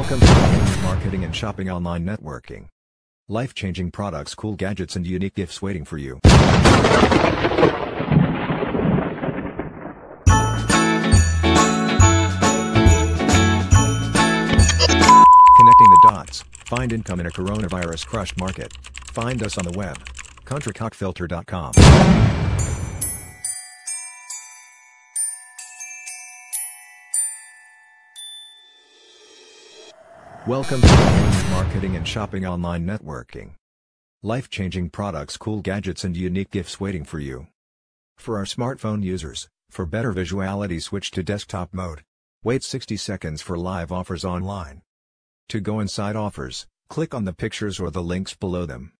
Welcome to Marketing and Shopping Online Networking. Life-changing products, cool gadgets and unique gifts waiting for you. Connecting the dots, find income in a coronavirus crushed market. Find us on the web. ContraCocFilter.com. Welcome to Online Marketing and Shopping Online Networking. Life-changing products, cool gadgets and unique gifts waiting for you. For our smartphone users, for better visuality switch to desktop mode. Wait 60 seconds for live offers online. To go inside offers, click on the pictures or the links below them.